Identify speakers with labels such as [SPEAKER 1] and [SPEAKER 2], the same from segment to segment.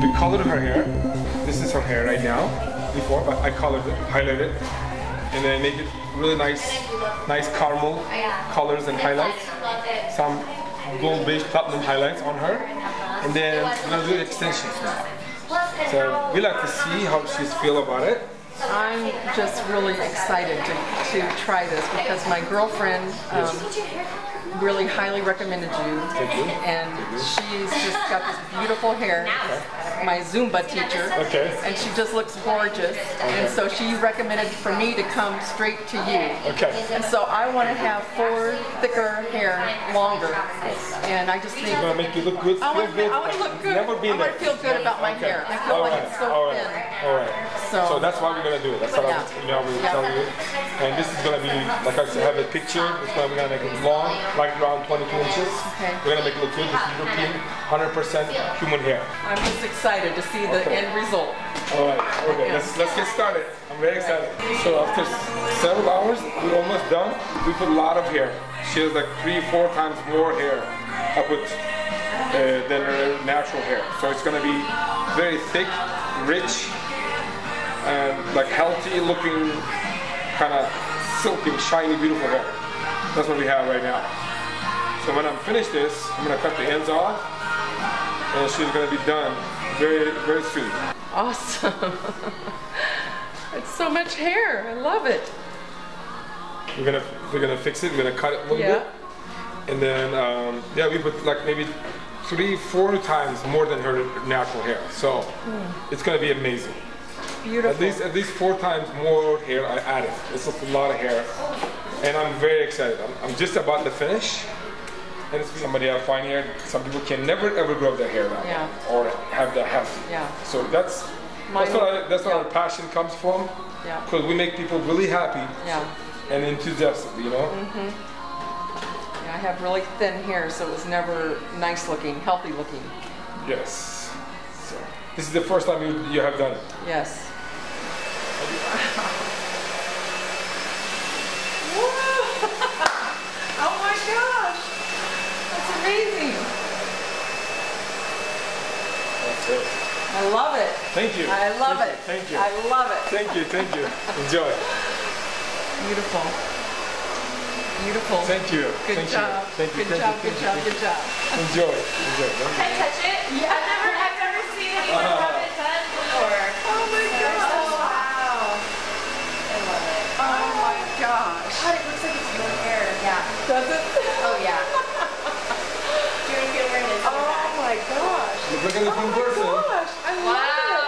[SPEAKER 1] we colored her hair. This is her hair right now. Before, but I colored it, highlighted it, and then make it really nice, nice caramel colors and highlights. Some gold beige platinum highlights on her, and then we're gonna do extensions now. So we like to see how she's feel about it.
[SPEAKER 2] I'm just really excited to, to try this because my girlfriend um, really highly recommended you. And she's just got this beautiful hair. My Zumba teacher.
[SPEAKER 1] Okay.
[SPEAKER 2] And she just looks gorgeous. And so she recommended for me to come straight to you.
[SPEAKER 1] Okay.
[SPEAKER 2] And so I want to have fuller, thicker hair, longer. And I just think
[SPEAKER 1] It's gonna make you look good,
[SPEAKER 2] I want,
[SPEAKER 1] good.
[SPEAKER 2] I want to look good.
[SPEAKER 1] Never
[SPEAKER 2] I
[SPEAKER 1] been
[SPEAKER 2] want
[SPEAKER 1] there.
[SPEAKER 2] to feel good about my
[SPEAKER 1] Okay.
[SPEAKER 2] hair. I feel
[SPEAKER 1] All
[SPEAKER 2] like
[SPEAKER 1] right.
[SPEAKER 2] it's so
[SPEAKER 1] All right.
[SPEAKER 2] thin.
[SPEAKER 1] All right.
[SPEAKER 2] So-
[SPEAKER 1] So, that's why we're gonna do it. That's what
[SPEAKER 2] Yeah.
[SPEAKER 1] I'm, you know, we were
[SPEAKER 2] Yeah.
[SPEAKER 1] telling you. And this is gonna be, like I said, have a picture. It's gonna be gonna make it long, like around 22 inches.
[SPEAKER 2] Okay.
[SPEAKER 1] We're gonna make it look good. This is European, 100% human hair.
[SPEAKER 2] I'm just excited to see the
[SPEAKER 1] Okay.
[SPEAKER 2] end result.
[SPEAKER 1] All right. Okay. Let's let's get started. I'm very excited. So after several hours, we're almost done. We put a lot of hair. She has like three, four times more hair. I put uh, than her natural hair. So it's gonna be very thick, rich, and like healthy looking, kind of silky, shiny, beautiful hair. That's what we have right now. So when I'm finished this, I'm gonna cut the ends off, and she's gonna be done very, very soon.
[SPEAKER 2] Awesome. it's so much hair. I love it.
[SPEAKER 1] We're gonna we're gonna fix it. We're gonna cut it a little
[SPEAKER 2] Yeah.
[SPEAKER 1] bit, and then um, yeah, we put like maybe three, four times more than her natural hair. So it's gonna be amazing.
[SPEAKER 2] Beautiful.
[SPEAKER 1] At least at least four times more hair I added. It's just a lot of hair, and I'm very excited. I'm, I'm just about to finish. And somebody have fine hair. Some people can never ever grow their hair that
[SPEAKER 2] Yeah.
[SPEAKER 1] or have that healthy.
[SPEAKER 2] Yeah.
[SPEAKER 1] So that's
[SPEAKER 2] Mine
[SPEAKER 1] that's what I, that's where our passion comes from.
[SPEAKER 2] Yeah.
[SPEAKER 1] Because we make people really happy
[SPEAKER 2] yeah.
[SPEAKER 1] and enthusiastic. You know. Mm-hmm.
[SPEAKER 2] yeah. I have really thin hair, so it was never nice looking, healthy looking.
[SPEAKER 1] Yes. So this is the first time you, you have done it.
[SPEAKER 2] Yes. oh my gosh. That's amazing.
[SPEAKER 1] That's it.
[SPEAKER 2] I love it.
[SPEAKER 1] Thank you.
[SPEAKER 2] I love
[SPEAKER 1] Thank
[SPEAKER 2] it.
[SPEAKER 1] you. Thank you.
[SPEAKER 2] I love it.
[SPEAKER 1] Thank you. Thank you. Enjoy.
[SPEAKER 2] Beautiful. Beautiful.
[SPEAKER 1] Thank you.
[SPEAKER 2] Good
[SPEAKER 1] Thank
[SPEAKER 2] job.
[SPEAKER 1] you. Thank you.
[SPEAKER 2] Good
[SPEAKER 1] Thank
[SPEAKER 2] job.
[SPEAKER 1] you.
[SPEAKER 2] Good
[SPEAKER 1] Thank
[SPEAKER 2] job.
[SPEAKER 1] you.
[SPEAKER 2] Good job.
[SPEAKER 1] Enjoy. Enjoy.
[SPEAKER 3] Can I touch it?
[SPEAKER 2] Yeah.
[SPEAKER 3] I've never, I've never seen anyone have it done before.
[SPEAKER 2] Oh my gosh.
[SPEAKER 3] Wow. I love it.
[SPEAKER 2] Oh my gosh.
[SPEAKER 3] God, it looks like it's real hair. Yeah.
[SPEAKER 2] Does it?
[SPEAKER 3] Oh, yeah. Do you feel where it is?
[SPEAKER 2] Oh my gosh.
[SPEAKER 1] Look at this
[SPEAKER 2] Oh
[SPEAKER 1] in
[SPEAKER 2] my
[SPEAKER 1] person.
[SPEAKER 2] gosh. I love it.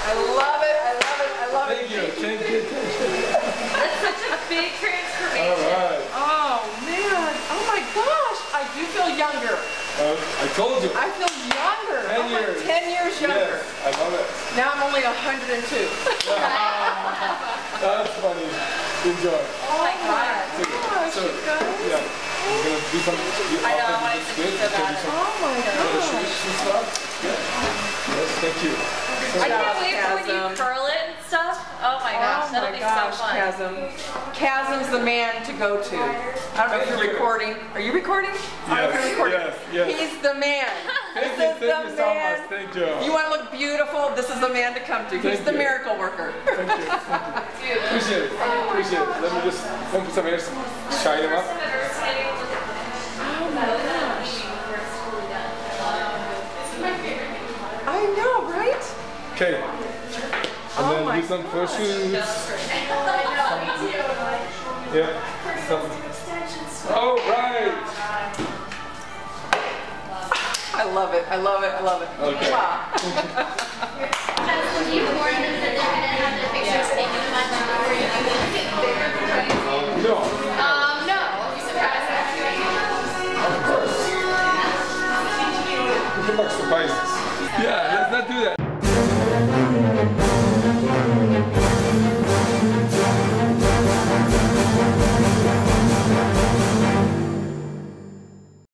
[SPEAKER 2] I love it. I love it. I love
[SPEAKER 1] Thank
[SPEAKER 2] it.
[SPEAKER 1] you. Thank you. Thank you.
[SPEAKER 3] That's such a big transformation.
[SPEAKER 1] right.
[SPEAKER 2] Oh man. Oh my gosh. I do feel younger.
[SPEAKER 1] Uh, I told you.
[SPEAKER 2] I feel younger.
[SPEAKER 1] Ten
[SPEAKER 2] I'm like
[SPEAKER 1] years.
[SPEAKER 2] 10 years younger.
[SPEAKER 1] Yes. I love it.
[SPEAKER 2] Now I'm only 102.
[SPEAKER 1] That's funny. Enjoy.
[SPEAKER 3] Oh my God.
[SPEAKER 2] Gosh,
[SPEAKER 1] So,
[SPEAKER 2] you
[SPEAKER 1] yeah. We're gonna do some.
[SPEAKER 3] I know, I wanted to
[SPEAKER 1] good.
[SPEAKER 3] do so
[SPEAKER 1] Give you
[SPEAKER 3] bad.
[SPEAKER 1] some
[SPEAKER 2] Oh my gosh.
[SPEAKER 1] shoots and stuff. Yeah. Yes. Thank you.
[SPEAKER 3] I can't wait for when you curl it and stuff. Oh my oh gosh,
[SPEAKER 2] Oh
[SPEAKER 3] that'll
[SPEAKER 2] my
[SPEAKER 3] be
[SPEAKER 2] gosh,
[SPEAKER 3] so fun.
[SPEAKER 2] Kazim. Kazim's the man to go to. I don't know if you're recording. Are you recording? I don't know if
[SPEAKER 1] Yes,
[SPEAKER 2] you're recording.
[SPEAKER 1] yes, yes.
[SPEAKER 2] He's the man.
[SPEAKER 1] Thank
[SPEAKER 2] this
[SPEAKER 1] you.
[SPEAKER 2] is
[SPEAKER 1] Thank
[SPEAKER 2] the
[SPEAKER 1] you so
[SPEAKER 2] man.
[SPEAKER 1] much. Thank you.
[SPEAKER 2] You want to look beautiful? This is the man to come to. He's
[SPEAKER 1] Thank
[SPEAKER 2] the
[SPEAKER 1] you.
[SPEAKER 2] miracle worker.
[SPEAKER 1] Thank you. Thank you. Appreciate it. Appreciate it. Let me just pump some air, shine them up.
[SPEAKER 2] Oh my gosh. I know, right?
[SPEAKER 1] Okay. And
[SPEAKER 2] Oh
[SPEAKER 1] then
[SPEAKER 2] my
[SPEAKER 1] do some photo shoots. Yeah. Some. All right.
[SPEAKER 2] I love it. I love it. I love it.
[SPEAKER 1] Okay.
[SPEAKER 2] Wow.